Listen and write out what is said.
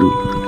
lalu.